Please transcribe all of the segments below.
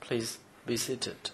Please be seated.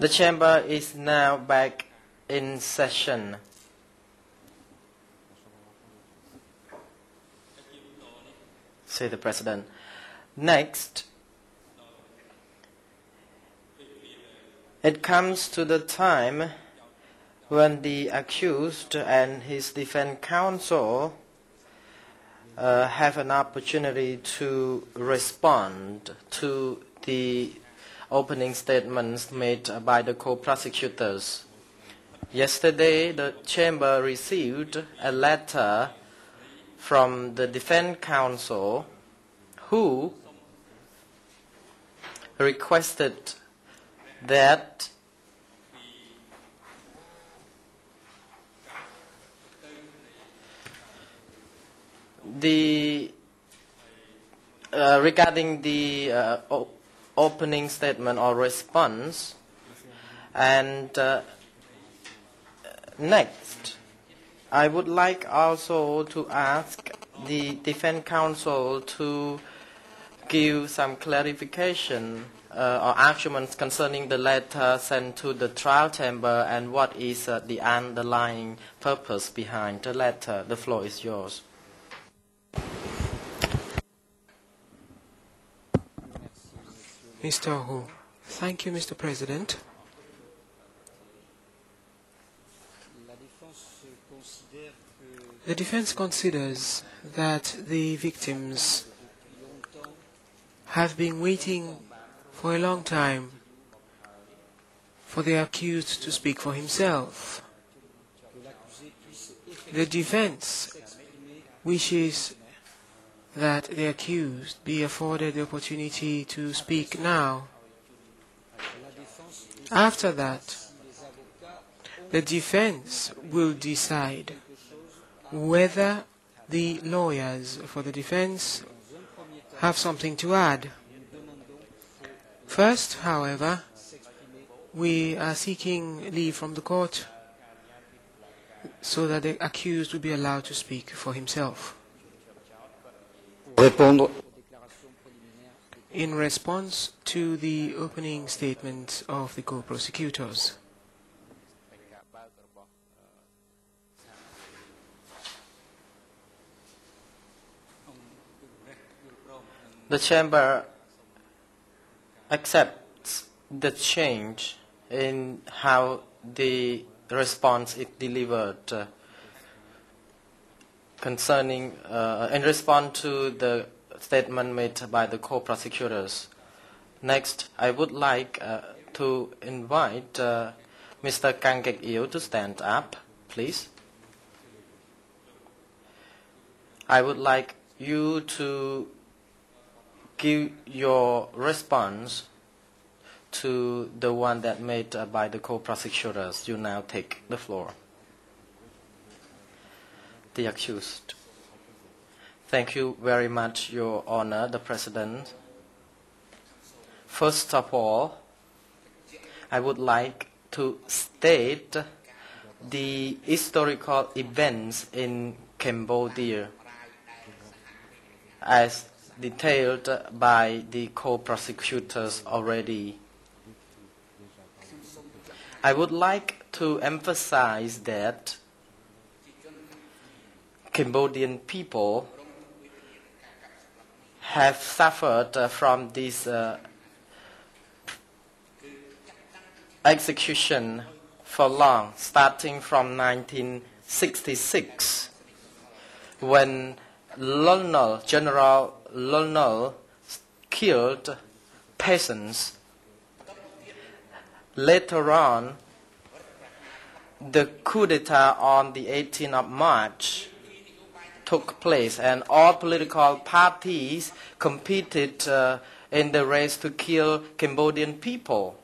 The chamber is now back in session. Say the president. Next, it comes to the time when the accused and his defense counsel uh, have an opportunity to respond to the opening statements made by the co-prosecutors. Yesterday, the chamber received a letter from the defense counsel who requested that the uh, regarding the uh, opening statement or response and uh, next I would like also to ask the defense counsel to give some clarification uh, or arguments concerning the letter sent to the trial chamber and what is uh, the underlying purpose behind the letter. The floor is yours. Mr. Ho. Thank you, Mr. President. The defense considers that the victims have been waiting for a long time for the accused to speak for himself. The defense wishes that the accused be afforded the opportunity to speak now. After that, the defense will decide whether the lawyers for the defense have something to add. First, however, we are seeking leave from the court so that the accused will be allowed to speak for himself. Répondre. in response to the opening statement of the co-prosecutors. The chamber accepts the change in how the response is delivered uh, concerning uh, in response to the statement made by the co-prosecutors. Next, I would like uh, to invite uh, Mr. Kaing Guek Eav to stand up, please. I would like you to give your response to the one that made uh, by the co-prosecutors. You now take the floor. The accused. Thank you very much, Your Honor, the President. First of all, I would like to state the historical events in Cambodia as detailed by the co-prosecutors already. I would like to emphasize that Cambodian people have suffered uh, from this uh, execution for long, starting from 1966, when Lon Nol, General Lon Nol, killed peasants. Later on, the coup d'etat on the 18th of March took place, and all political parties competed uh, in the race to kill Cambodian people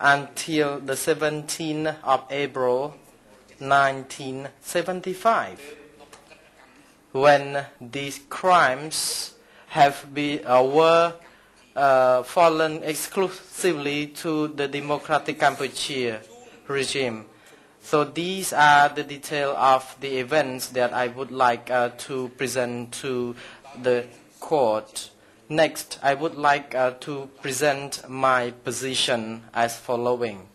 until the 17th of April 1975, when these crimes have been uh, were uh, fallen exclusively to the Democratic Kampuchea regime. So these are the detail of the events that I would like uh, to present to the court. Next, I would like uh, to present my position as following.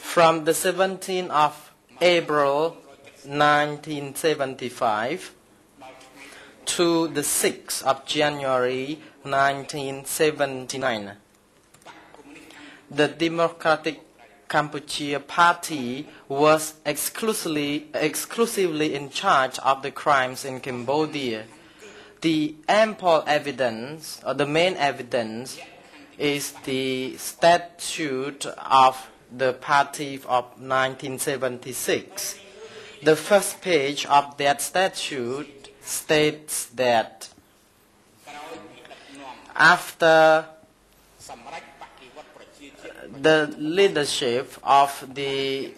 From the 17th of April 1975 to the 6th of January 1979, the Democratic Kampuchea Party was exclusively, exclusively in charge of the crimes in Cambodia. The ample evidence, or the main evidence, is the statute of the party of 1976. The first page of that statute states that after the leadership of the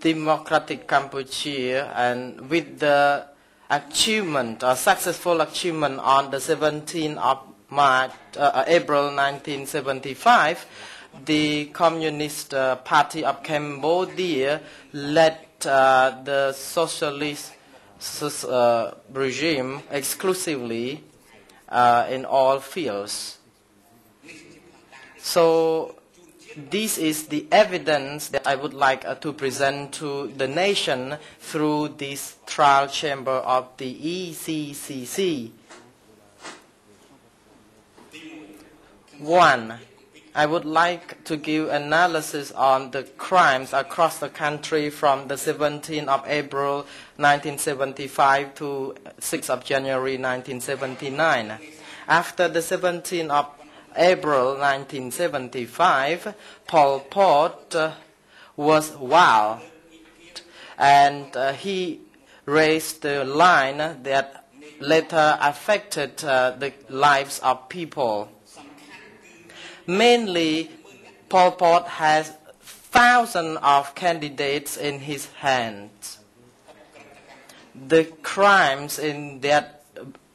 democratic Kampuchea and with the achievement or successful achievement on the 17th of March, uh, April 1975, the Communist uh, Party of Cambodia led uh, the socialist uh, regime exclusively uh, in all fields. So this is the evidence that I would like uh, to present to the nation through this trial chamber of the ECCC. One, I would like to give analysis on the crimes across the country from the 17th of April 1975 to 6th of January 1979. After the 17th of April 1975, Pol Pot uh, was wild and uh, he raised the line that later affected uh, the lives of people. Mainly, Pol Pot has thousands of candidates in his hands. The crimes in that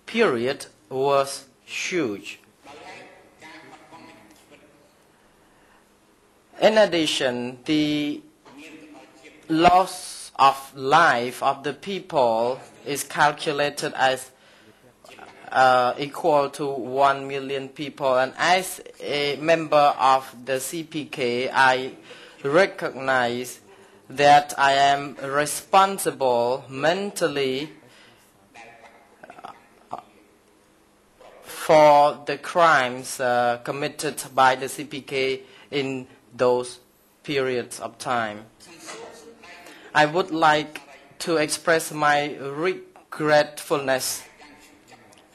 period was huge. In addition, the loss of life of the people is calculated as uh, equal to 1 million people. And as a member of the CPK, I recognize that I am responsible mentally for the crimes uh, committed by the CPK in those periods of time. I would like to express my regretfulness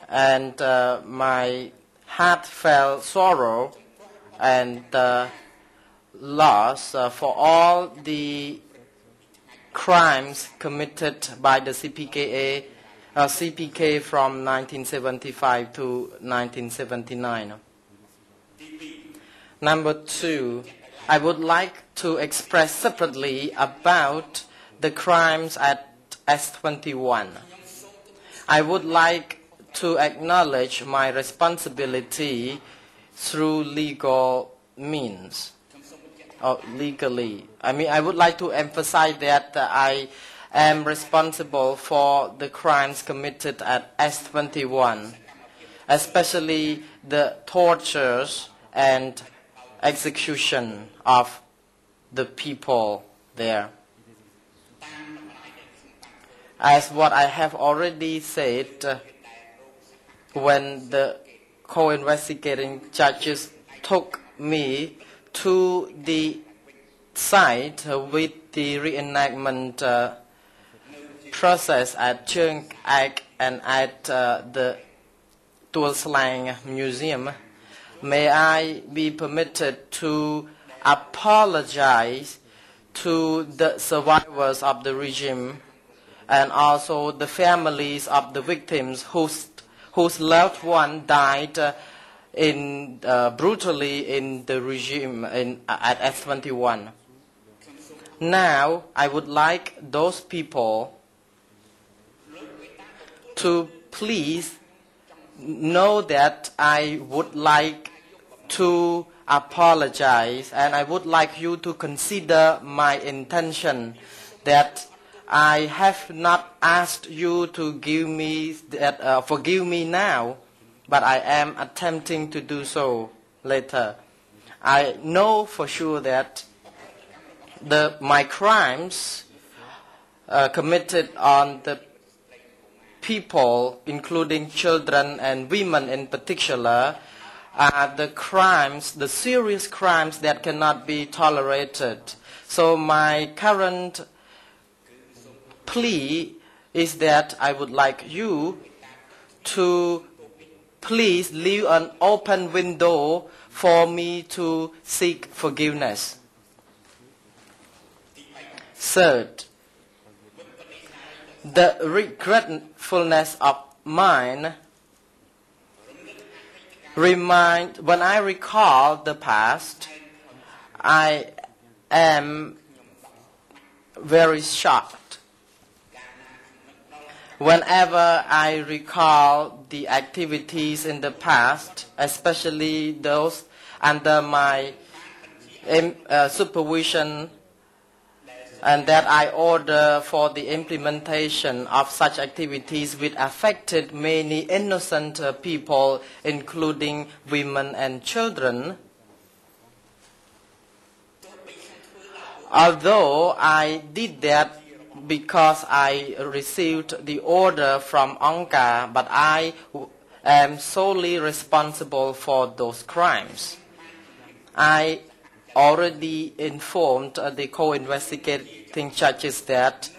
and uh, my heartfelt sorrow and uh, loss uh, for all the crimes committed by the CPKA, uh, CPK from 1975 to 1979. Number two, I would like to express separately about the crimes at S21. I would like to acknowledge my responsibility through legal means or legally. I mean, I would like to emphasize that uh, I am responsible for the crimes committed at S21, especially the tortures and execution of the people there. As what I have already said, uh, when the co-investigating judges took me to the site with the reenactment uh, process at Choeung Ek and at uh, the Tuol Sleng Museum, may I be permitted to apologize to the survivors of the regime and also the families of the victims whose, whose loved one died uh, in, uh, brutally in the regime in, at S21. Now, I would like those people to please know that I would like to apologize and I would like you to consider my intention that I have not asked you to give me that uh, forgive me now but I am attempting to do so later. I know for sure that the, my crimes uh, committed on the people, including children and women in particular, are the crimes, the serious crimes that cannot be tolerated. So my current plea is that I would like you to please leave an open window for me to seek forgiveness. Third, the regretfulness of mine remind when I recall the past, I am very shocked. Whenever I recall the activities in the past, especially those under my uh, supervision and that I order for the implementation of such activities which affected many innocent uh, people, including women and children. Although I did that because I received the order from Angkar, but I am solely responsible for those crimes. I already informed the co-investigating judges that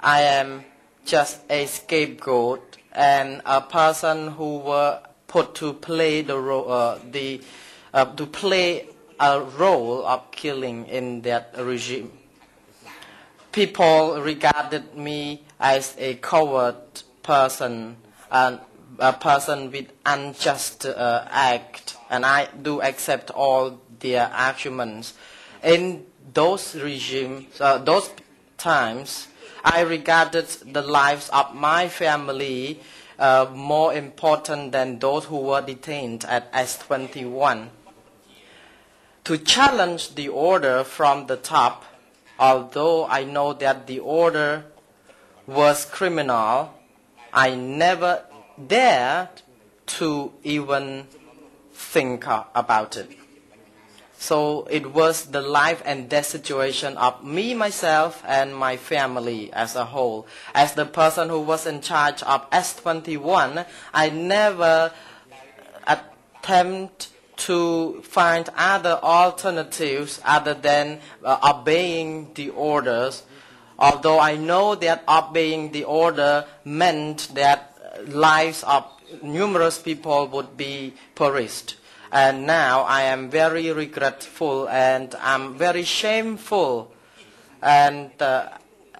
I am just a scapegoat and a person who were put to play the role, uh, the, uh, to play a role of killing in that regime. People regarded me as a coward person and a person with unjust uh, act, and I do accept all their arguments. In those regimes, uh, those times, I regarded the lives of my family uh, more important than those who were detained at S21. To challenge the order from the top, although I know that the order was criminal, I never dared to even think about it. So it was the life and death situation of me, myself, and my family as a whole. As the person who was in charge of S21, I never attempt to find other alternatives other than uh, obeying the orders. Although I know that obeying the order meant that lives of numerous people would be perished. And now I am very regretful and I'm very shameful. And uh,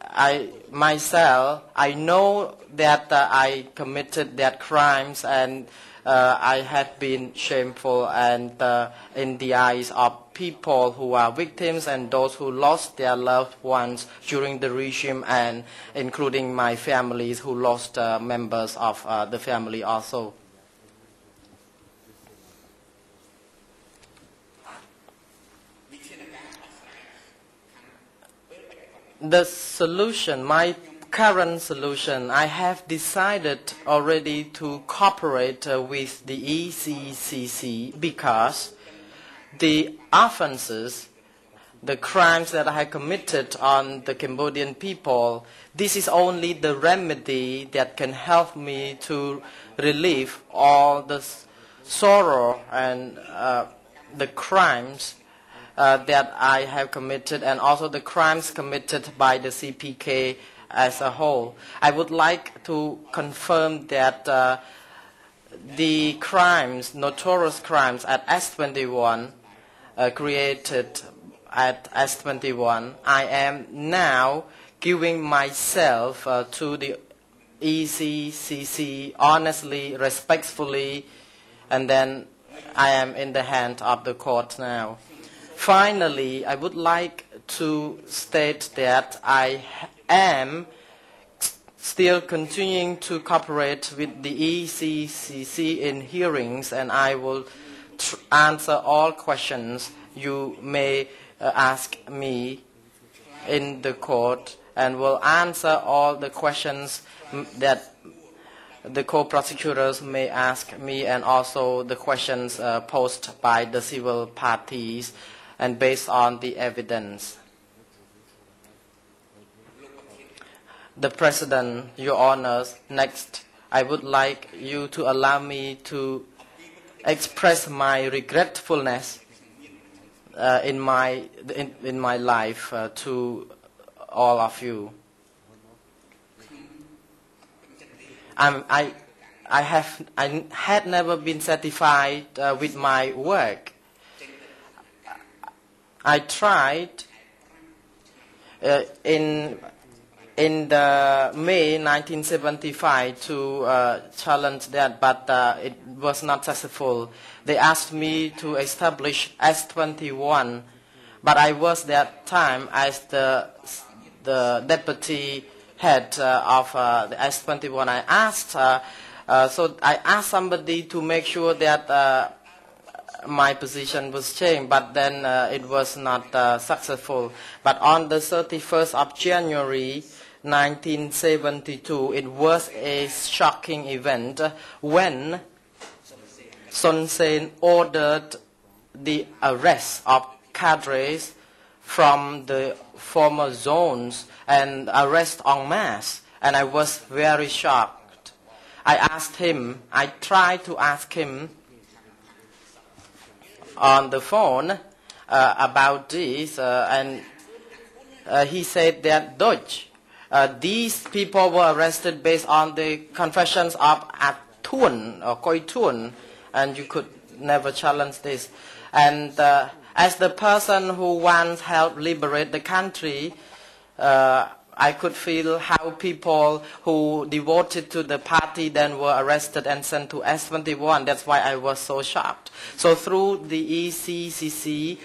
I myself, I know that uh, I committed that crimes and uh, I have been shameful and uh, in the eyes of people who are victims and those who lost their loved ones during the regime and including my families who lost uh, members of uh, the family also. the solution, my current solution, I have decided already to cooperate uh, with the ECCC because the offenses, the crimes that I committed on the Cambodian people, this is only the remedy that can help me to relieve all the sorrow and uh, the crimes uh, that I have committed and also the crimes committed by the CPK as a whole. I would like to confirm that uh, the crimes, notorious crimes at S21 uh, created at S21, I am now giving myself uh, to the ECCC honestly, respectfully, and then I am in the hand of the court now. Finally, I would like to state that I am still continuing to cooperate with the ECCC in hearings, and I will answer all questions you may uh, ask me in the court, and will answer all the questions that the co-prosecutors may ask me, and also the questions uh, posed by the civil parties, and based on the evidence. The President, Your Honors, next, I would like you to allow me to express my regretfulness uh, in, my, in, in, my life uh, to all of you. I'm, I, I, have, I had never been satisfied uh, with my work. I tried uh, in in the May 1975 to uh, challenge that, but uh, it was not successful. They asked me to establish S21, but I was that time as the the deputy head uh, of uh, the S21. I asked, uh, uh, so I asked somebody to make sure that my position was changed, but then it was not successful. But on the 31st of January 1972, it was a shocking event when Son Sen ordered the arrest of cadres from the former zones and arrest en masse. And I was very shocked. I asked him, I tried to ask him on the phone uh, about this, uh, and uh, he said that Duch uh, these people were arrested based on the confessions of Atun or Koy Thuon, and you could never challenge this. And uh, as the person who once helped liberate the country, uh, I could feel how people who devoted to the party then were arrested and sent to S21. That's why I was so shocked. So through the ECCC,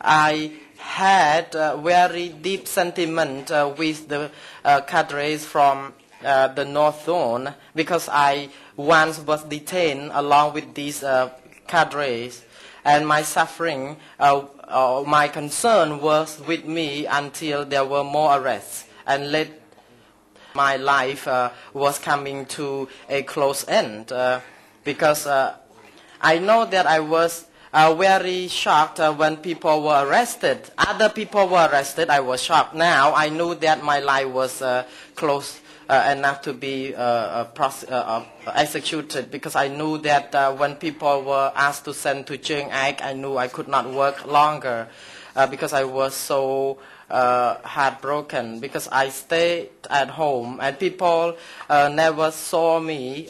I had a very deep sentiment uh, with the uh, cadres from uh, the North Zone because I once was detained along with these uh, cadres. And my suffering, uh, uh, my concern was with me until there were more arrests. And let my life was coming to a close end because I know that I was uh, very shocked uh, when people were arrested. Other people were arrested. I was shocked. Now I knew that my life was uh, close uh, enough to be uh, uh, executed because I knew that when people were asked to send to Chiang I knew I could not work longer because I was so heartbroken because I stayed at home and people never saw me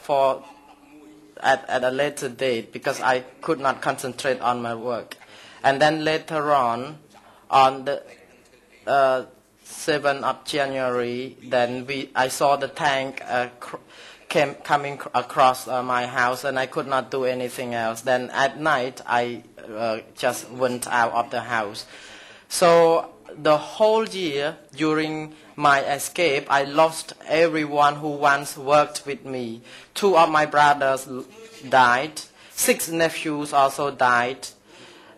for at, at a later date because I could not concentrate on my work. And then later on, on the uh, 7th of January, then we, I saw the tank uh, came, coming across uh, my house and I could not do anything else. Then at night, I uh, just went out of the house. So the whole year during my escape, I lost everyone who once worked with me. Two of my brothers died. Six nephews also died.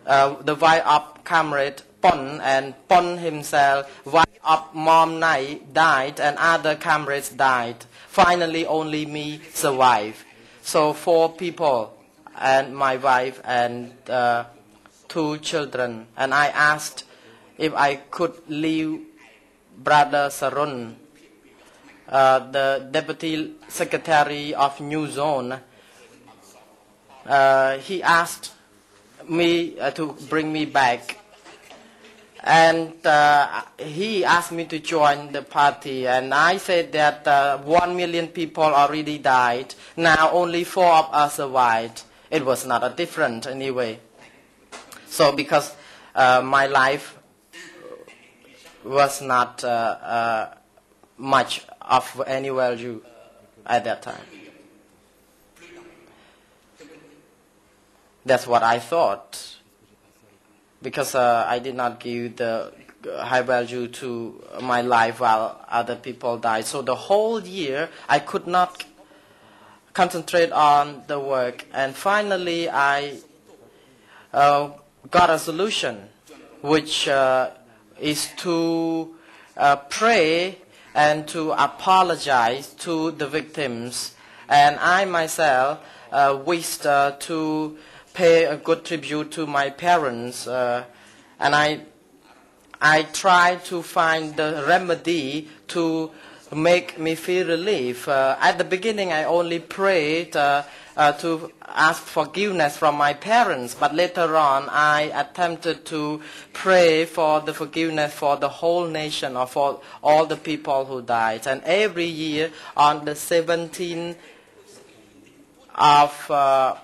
Uh, the wife of comrade Pon and Pon himself, wife of Mom Nai died, and other comrades died. Finally, only me survived. So four people, and my wife and uh, two children. And I asked if I could leave Brother Sarun, uh, the Deputy Secretary of New Zone, uh, he asked me uh, to bring me back. And uh, he asked me to join the party, and I said that uh, one million people already died. Now only four of us survived. It was not a different anyway. So because uh, my life was not uh, uh, much of any value at that time. That's what I thought. Because uh, I did not give the high value to my life while other people died. So the whole year I could not concentrate on the work. And finally I uh, got a solution, which uh, is to uh, pray and to apologize to the victims. And I myself uh, wished uh, to pay a good tribute to my parents, uh, and I, I tried to find the remedy to make me feel relief. Uh, at the beginning, I only prayed uh, uh, to ask forgiveness from my parents, but later on, I attempted to pray for the forgiveness for the whole nation or for all the people who died. And every year, on the 17th of uh,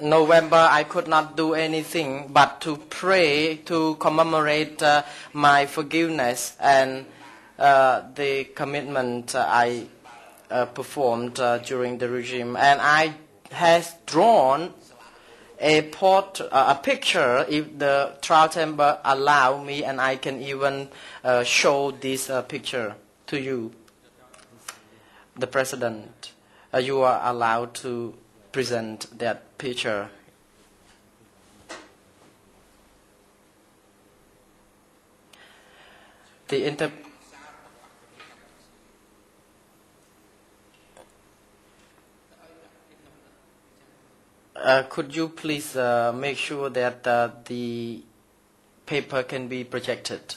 November, I could not do anything but to pray to commemorate uh, my forgiveness and the commitment uh, I uh, performed uh, during the regime. And I has drawn a port, uh, a picture if the trial chamber allow me, and I can even uh, show this uh, picture to you, the president. Uh, you are allowed to present that picture. The inter Uh, could you please uh, make sure that uh, the paper can be projected?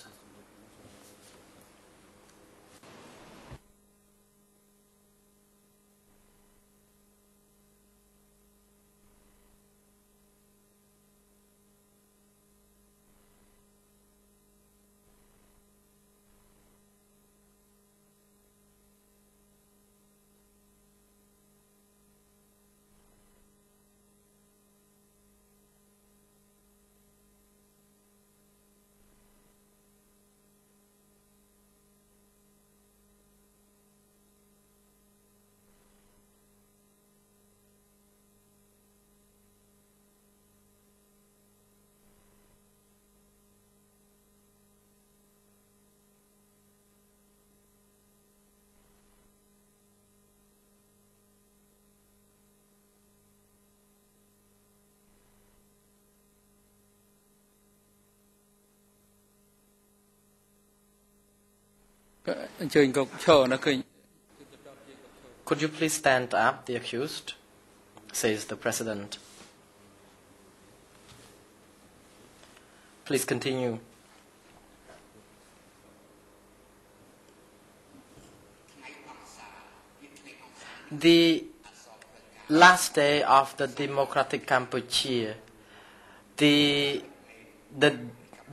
Could you please stand up, the accused? says the president. Please continue. The last day of the democratic Cambodia, the, the,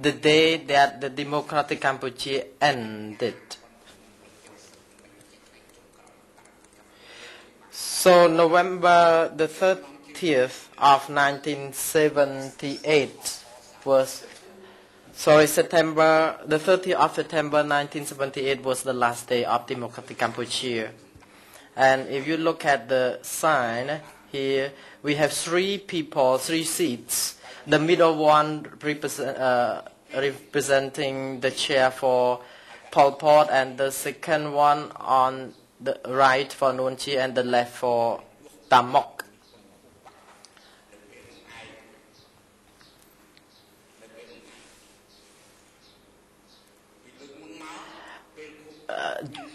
the day that the democratic Cambodia ended, So November the 30th of 1978 was, sorry, September, the 30th of September 1978 was the last day of Democratic Cambodia. And if you look at the sign here, we have three people, three seats. The middle one represent, uh, representing the chair for Pol Pot, and the second one on the right for Nuon Chea and the left for Tamok. Uh,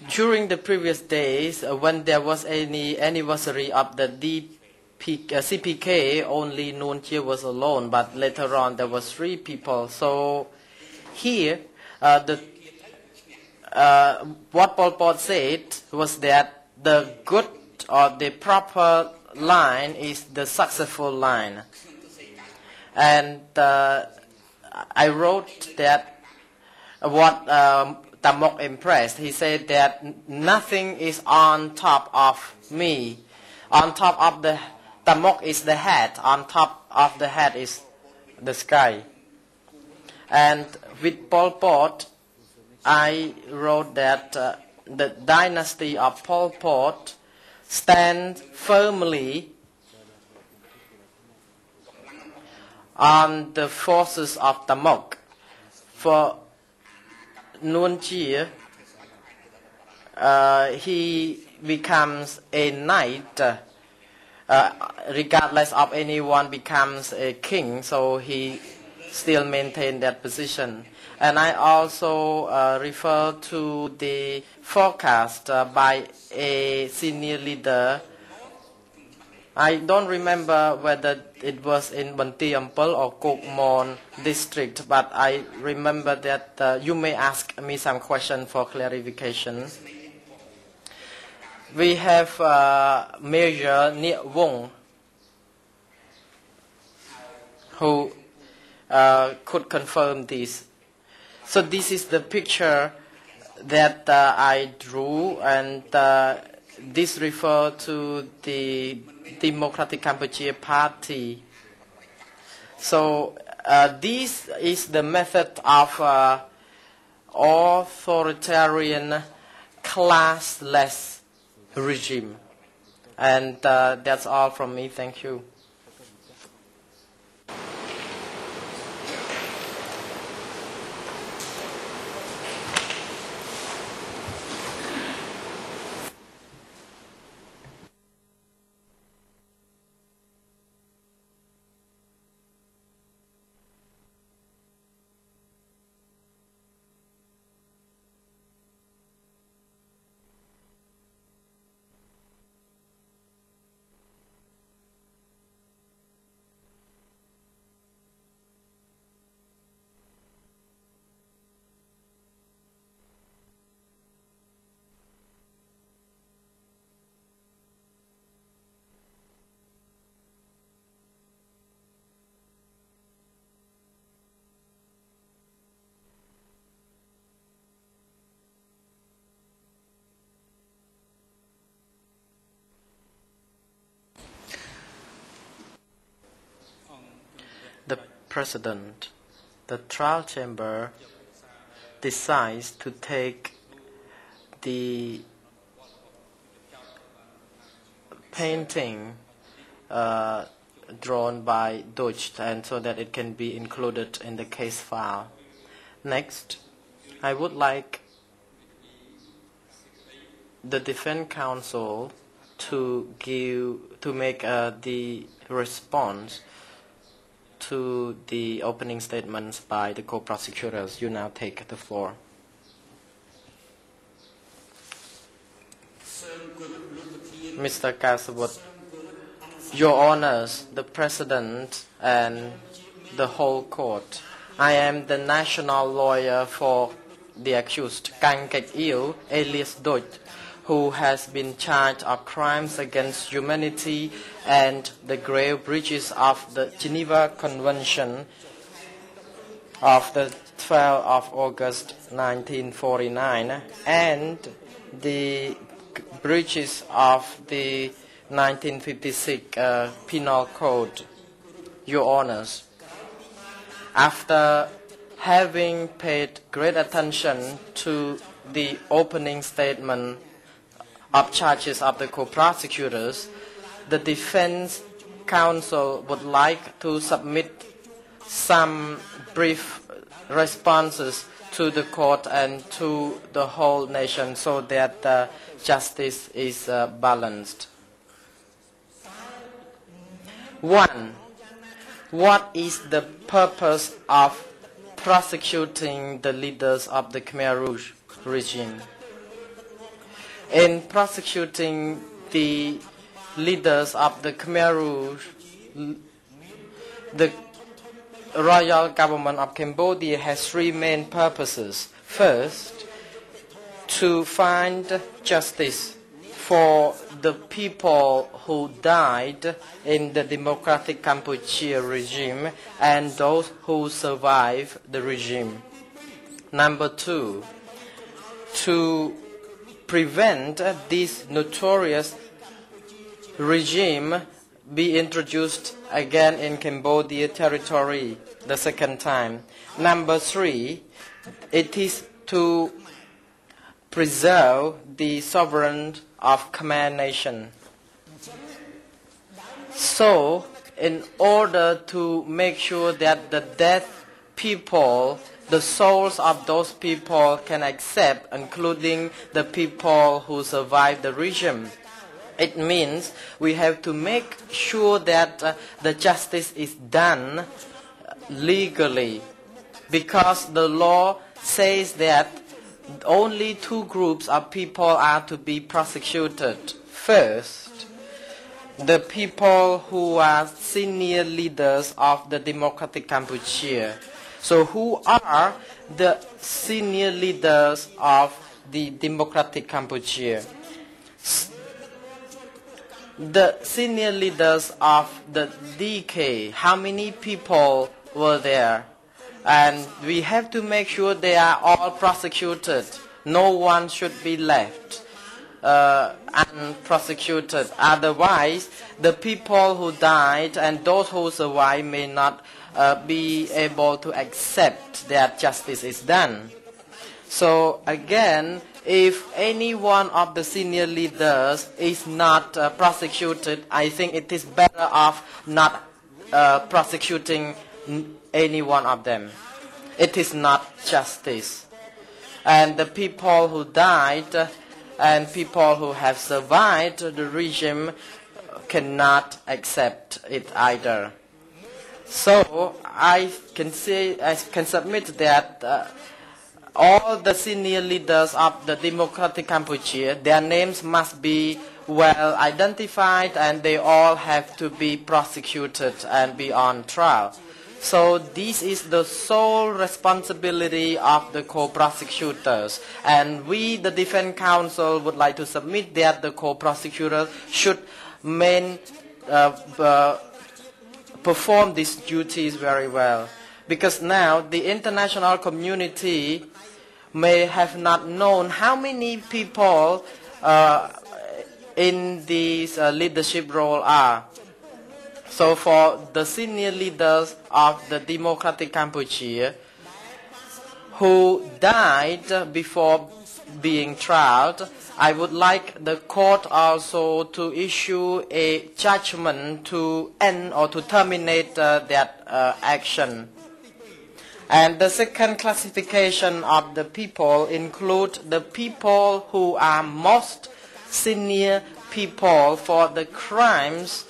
during the previous days, uh, when there was any anniversary of the DP, uh, CPK, only Nuon Chea was alone, but later on there was three people. So here, uh, the uh, what Pol Pot said was that the good or the proper line is the successful line. And uh, I wrote that what um, Tamok impressed. He said that nothing is on top of me. On top of the Tamok is the head. On top of the head is the sky. And with Pol Pot, I wrote that uh, the dynasty of Pol Pot stands firmly on the forces of the Tamok. For Nuon Chea, uh, he becomes a knight, uh, uh, regardless of anyone becomes a king, so he still maintain that position. And I also uh, refer to the forecast uh, by a senior leader. I don't remember whether it was in Banti Ampel or Kokmon district, but I remember that uh, you may ask me some question for clarification. We have uh, Major Nia Wong, who uh, could confirm this. So this is the picture that uh, I drew, and uh, this refers to the Democratic Kampuchea Party. So uh, this is the method of uh, authoritarian, classless regime. And uh, that's all from me. Thank you. The president, the trial chamber decides to take the painting uh, drawn by Duch and so that it can be included in the case file. Next, I would like the defense counsel to give to make uh, the response to the opening statements by the co-prosecutors. You now take the floor. Mr. Kar Savuth, Your Honors, the President and the whole court, I am the national lawyer for the accused Kaing Guek Eav, alias Duch, who has been charged of crimes against humanity and the grave breaches of the Geneva Convention of the 12th of August 1949 and the breaches of the 1956 uh, Penal Code, Your Honors. After having paid great attention to the opening statement of charges of the co-prosecutors, the defense counsel would like to submit some brief responses to the court and to the whole nation so that uh, justice is uh, balanced. One, what is the purpose of prosecuting the leaders of the Khmer Rouge regime? In prosecuting the leaders of the Khmer Rouge, the royal government of Cambodia has three main purposes. First, to find justice for the people who died in the democratic Kampuchea regime and those who survived the regime. Number two, to prevent this notorious regime be introduced again in Cambodia territory the second time. Number three, it is to preserve the sovereignty of Khmer nation. So, in order to make sure that the dead people, the souls of those people can accept, including the people who survived the regime, it means we have to make sure that uh, the justice is done legally because the law says that only two groups of people are to be prosecuted. First, the people who are senior leaders of the Democratic Kampuchea. So who are the senior leaders of the Democratic Kampuchea? The senior leaders of the DK, how many people were there? And we have to make sure they are all prosecuted. No one should be left uh, unprosecuted. Otherwise, the people who died and those who survived may not uh, be able to accept that justice is done. So again, if any one of the senior leaders is not uh, prosecuted, I think it is better off not uh, prosecuting any one of them. It is not justice. And the people who died uh, and people who have survived the regime cannot accept it either. So I can say, I can submit that uh, all the senior leaders of the Democratic Kampuchea, their names must be well identified and they all have to be prosecuted and be on trial. So this is the sole responsibility of the co-prosecutors. And we, the Defense counsel, would like to submit that the co-prosecutors should main, uh, uh, perform these duties very well. Because now the international community may have not known how many people uh, in this uh, leadership role are. So for the senior leaders of the Democratic Kampuchea who died before being tried, I would like the court also to issue a judgment to end or to terminate uh, that uh, action. And the second classification of the people include the people who are most senior people for the crimes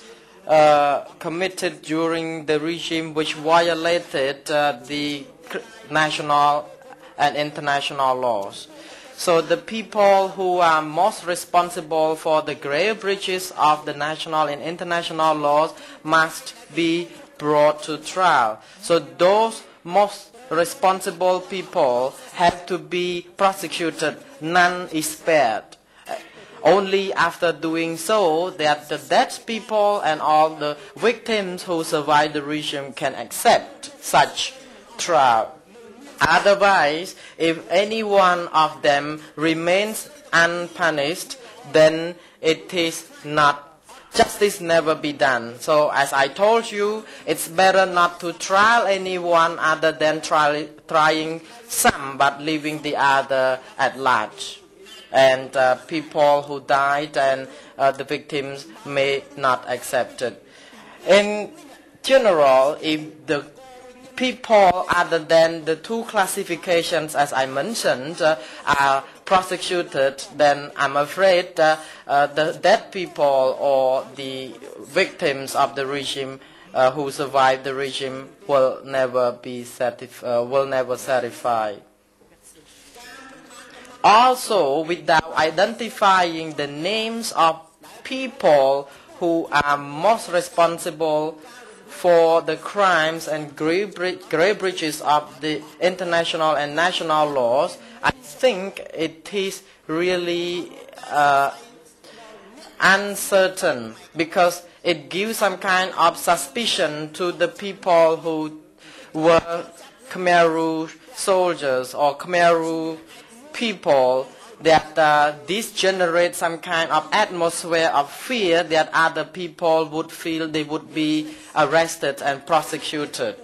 uh, committed during the regime which violated uh, the national and international laws. So the people who are most responsible for the grave breaches of the national and international laws must be brought to trial. So those most responsible people have to be prosecuted. None is spared. Uh, only after doing so that the dead people and all the victims who survived the regime can accept such trial. Otherwise, if any one of them remains unpunished, then it is not justice never be done. So as I told you, it's better not to trial anyone other than try, trying some but leaving the other at large and uh, people who died and uh, the victims may not accept it. In general, if the people other than the two classifications as I mentioned uh, are prosecuted, then I'm afraid uh, uh, the dead people or the victims of the regime uh, who survived the regime will never be uh, will never satisfy. Also, without identifying the names of people who are most responsible for the crimes and grave, breaches of the international and national laws, I think it is really uh, uncertain because it gives some kind of suspicion to the people who were Khmer Rouge soldiers or Khmer Rouge people that uh, this generates some kind of atmosphere of fear that other people would feel they would be arrested and prosecuted.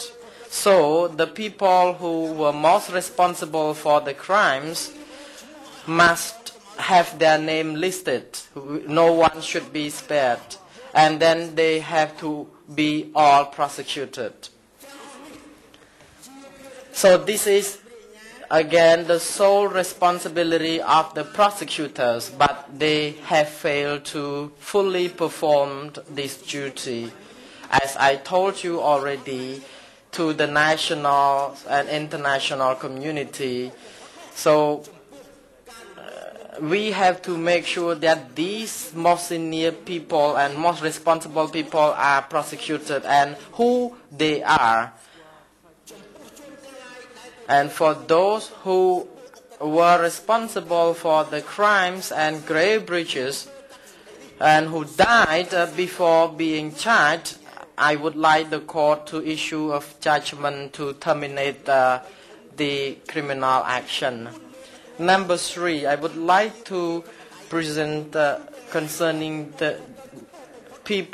So the people who were most responsible for the crimes must have their name listed. No one should be spared. And then they have to be all prosecuted. So this is again the sole responsibility of the prosecutors, but they have failed to fully perform this duty. As I told you already, to the national and international community. So uh, we have to make sure that these most senior people and most responsible people are prosecuted and who they are. And for those who were responsible for the crimes and grave breaches and who died uh, before being charged, I would like the court to issue a judgment to terminate uh, the criminal action. Number three, I would like to present uh, concerning the people